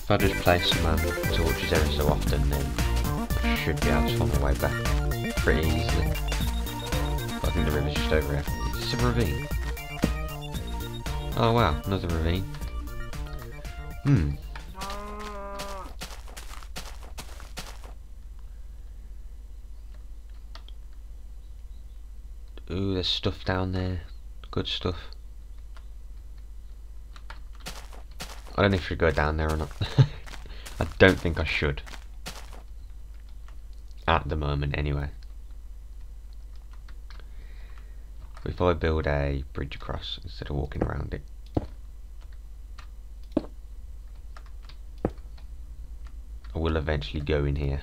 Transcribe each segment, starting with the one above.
If I just place some um, torches every so often, then I should be able to find my way back pretty easily. I think the river's just over here. Is this a ravine? Oh wow, another ravine. Hmm. Ooh, there's stuff down there. Good stuff. I don't know if should go down there or not. I don't think I should. At the moment, anyway. If I build a bridge across instead of walking around it. I will eventually go in here.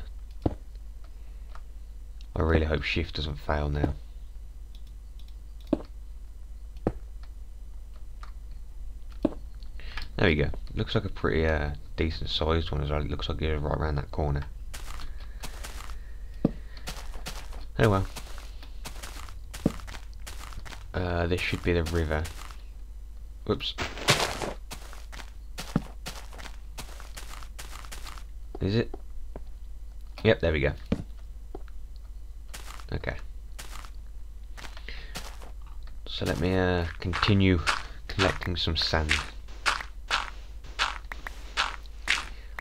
I really hope shift doesn't fail now. There we go. Looks like a pretty uh, decent sized one as well. It looks like it's right around that corner. Oh well. Uh, this should be the river. Whoops. Is it? Yep, there we go. Okay. So let me uh, continue collecting some sand.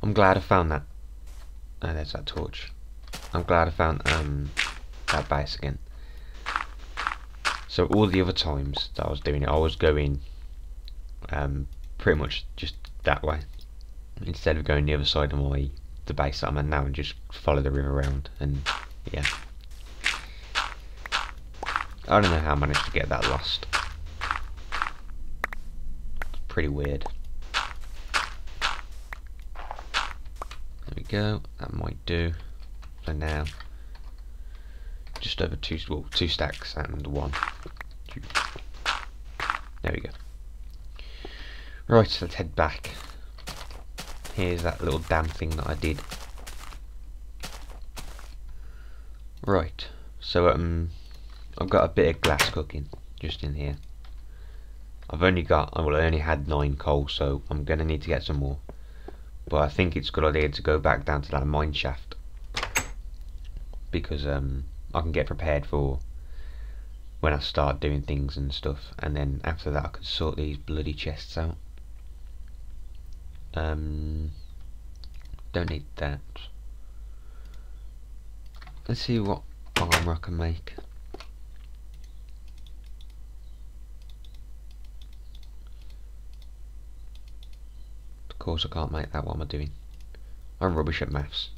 I'm glad I found that. Oh, there's that torch. I'm glad I found um, that base again. So all the other times that I was doing it, I was going um, pretty much just that way. Instead of going the other side of my the base that I'm at now and just follow the river around and yeah. I don't know how I managed to get that lost. It's pretty weird. There we go, that might do for now. Just over two, well, two stacks and one. There we go. Right, so let's head back. Here's that little damn thing that I did. Right, so um, I've got a bit of glass cooking just in here. I've only got, well I only had nine coal, so I'm going to need to get some more. But I think it's a good idea to go back down to that mine shaft. Because um, I can get prepared for when I start doing things and stuff. And then after that I can sort these bloody chests out. Um, don't need that. Let's see what armor I can make. Course I can't make that, what am I doing? I'm rubbish at maths.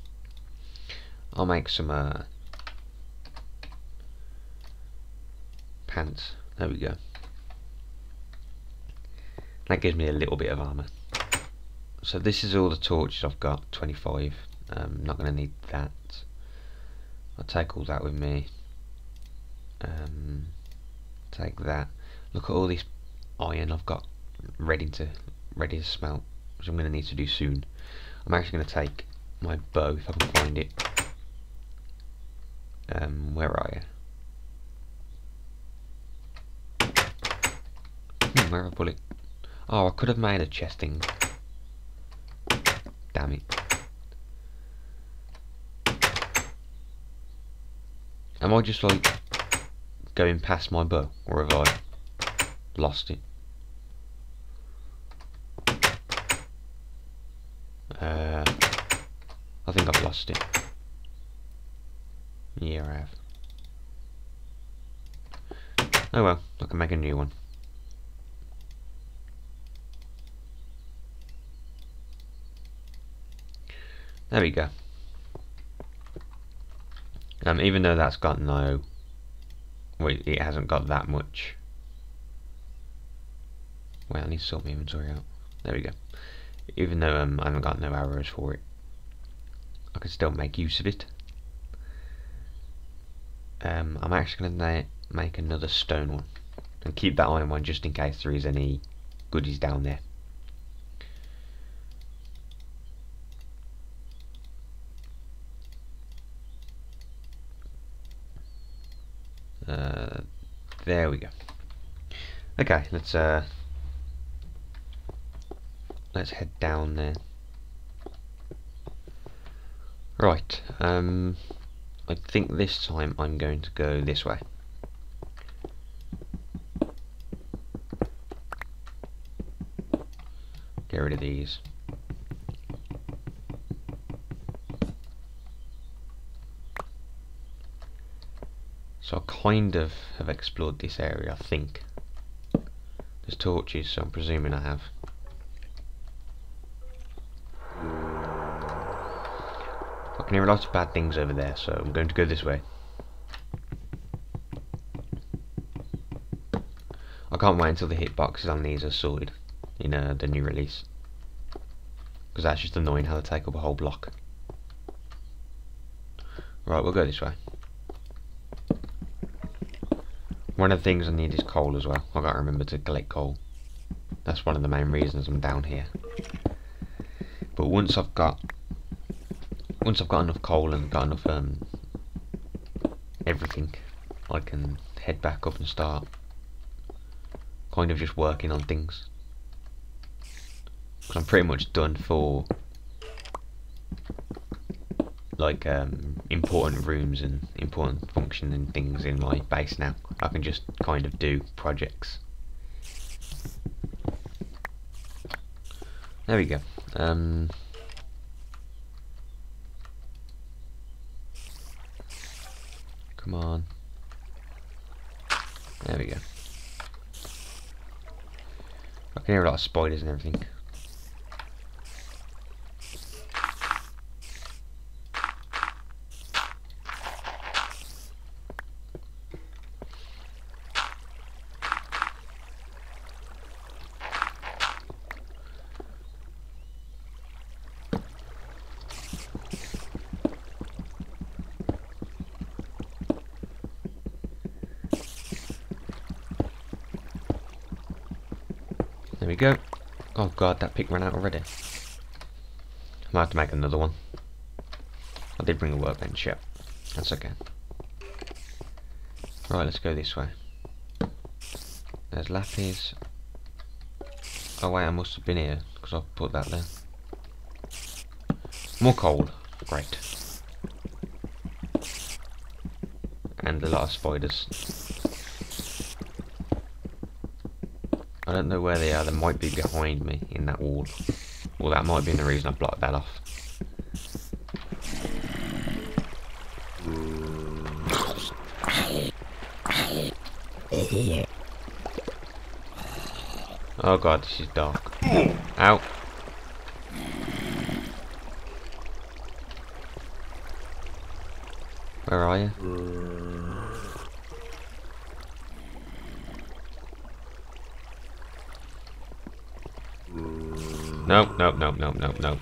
I'll make some uh, pants. There we go. That gives me a little bit of armour. So this is all the torches I've got, 25. Um, not going to need that. I'll take all that with me. Um, take that. Look at all this iron I've got ready to ready to smelt, which I'm going to need to do soon. I'm actually going to take my bow if I can find it. Um, where are you? Hmm, where have I put it? Oh, I could have made a chesting. Damn it. Am I just like going past my bow or have I lost it? Uh, I think I've lost it. Yeah, I have. Oh well, I can make a new one. There we go. Um, even though that's got no, well, it hasn't got that much. Well, I need to sort my inventory out. There we go even though um, I haven't got no arrows for it. I can still make use of it. Um, I'm actually going to make another stone one and keep that iron one just in case there is any goodies down there. Uh, there we go. Okay, let's uh, let's head down there. Right, um I think this time I'm going to go this way. Get rid of these. So I kind of have explored this area, I think. There's torches, so I'm presuming I have. I can hear a lot of bad things over there, so I'm going to go this way. I can't wait until the hitboxes on these are sorted in uh, the new release. Because that's just annoying how they take up a whole block. Right, we'll go this way. One of the things I need is coal as well. I've got to remember to collect coal. That's one of the main reasons I'm down here. But once I've got once I've got enough coal and got enough um everything, I can head back up and start kind of just working on things. Because I'm pretty much done for like um, important rooms and important function and things in my base now. I can just kind of do projects. There we go. Um, come on. There we go. I can hear a lot of spiders and everything. There we go. Oh god, that pick ran out already. I might have to make another one. I did bring a workbench, yep. That's okay. Right, let's go this way. There's lapis. Oh wait, I must have been here, because I've put that there. More coal. Great. And a lot of spiders. I don't know where they are, they might be behind me in that wall. Well, that might be the reason I blocked that off. Oh god, this is dark. Ow. Where are you? Nope, nope, nope, nope, nope, nope.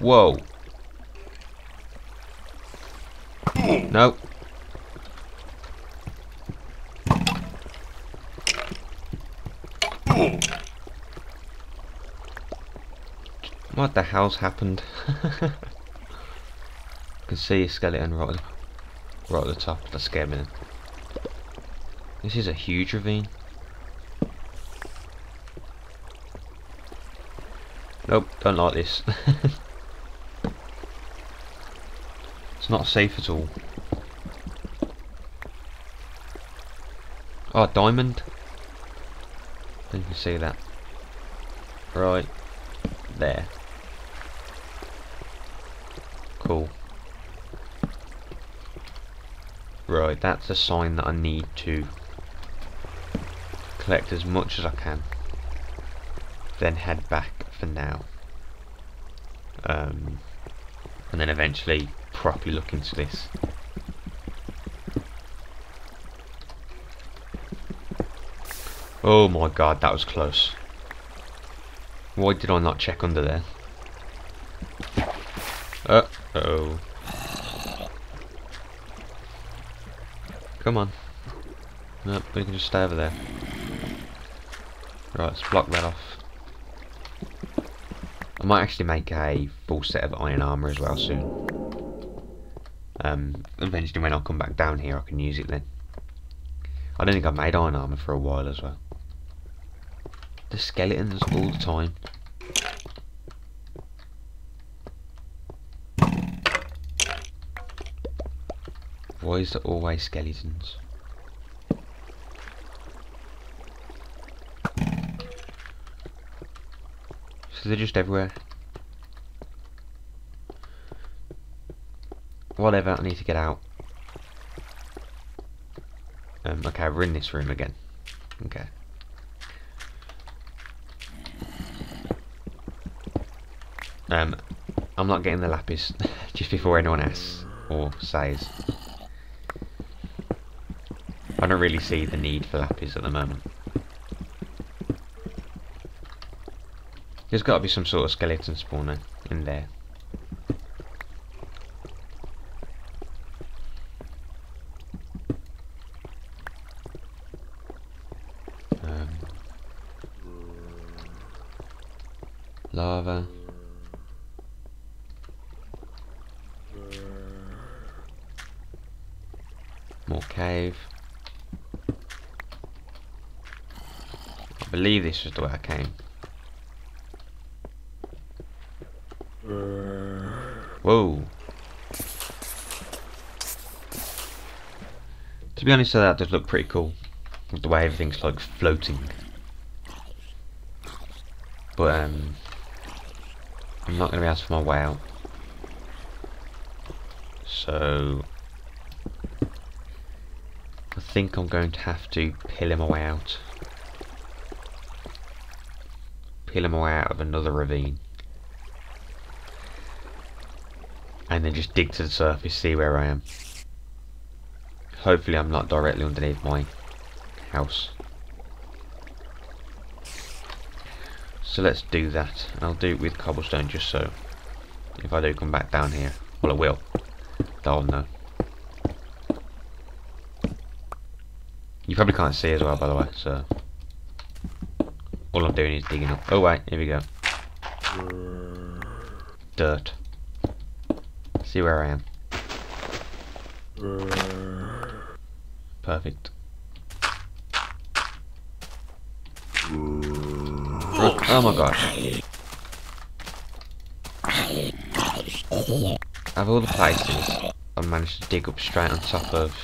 Whoa. Nope. What the hell's happened? I can see a skeleton right, right at the top. That scared me. This is a huge ravine. Nope, don't like this. it's not safe at all. Oh, diamond. Didn't you can see that? Right. There. Cool. Right, that's a sign that I need to collect as much as I can. Then head back for now. Um, and then eventually properly look into this. Oh my god, that was close. Why did I not check under there? Uh oh. Come on. Nope, we can just stay over there. Right, let's block that off. I might actually make a full set of iron armour as well soon. Um, eventually when I come back down here I can use it then. I don't think I've made iron armour for a while as well. The skeletons all the time. Why is there always skeletons? So they're just everywhere. Whatever, I need to get out. Um, okay, we're in this room again. Okay. Um, I'm not getting the lapis just before anyone asks or says. I don't really see the need for lapis at the moment. There's got to be some sort of skeleton spawner in there. Um, lava. More cave. Believe this is the way I came. Whoa. To be honest, that does look pretty cool. The way everything's like floating. But um I'm not gonna be able to find my way out. So I think I'm going to have to peel my way out. Peel my way out of another ravine. and then just dig to the surface, see where I am. Hopefully I'm not directly underneath my house. So let's do that. I'll do it with cobblestone just so if I do come back down here, well I will, they'll know. You probably can't see as well by the way, so all I'm doing is digging up. Oh wait, here we go. Dirt. See where I am. Perfect. Oh my gosh. Of all the places I managed to dig up straight on top of...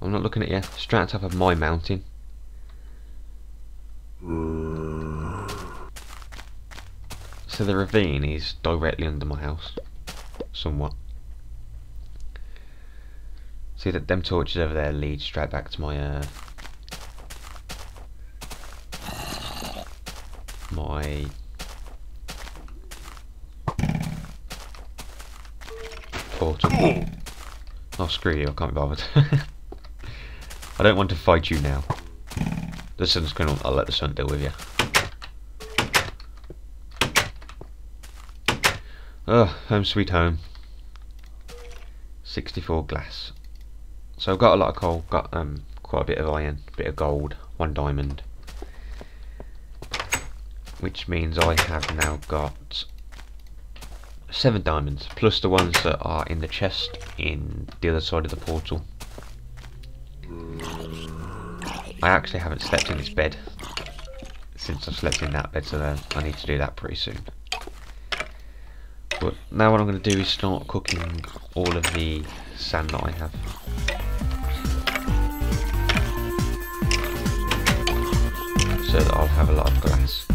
I'm not looking at you. Straight on top of my mountain. So the ravine is directly under my house, somewhat. See that them torches over there lead straight back to my uh, my portal. Oh screw you, I can't be bothered. I don't want to fight you now. The sun's going to I'll let the sun deal with you. Oh, home sweet home. 64 glass. So I've got a lot of coal, got um quite a bit of iron, bit of gold, one diamond. Which means I have now got seven diamonds, plus the ones that are in the chest in the other side of the portal. I actually haven't slept in this bed since I've slept in that bed, so then I need to do that pretty soon. But now what I'm going to do is start cooking all of the sand that I have. So that I'll have a lot of glass.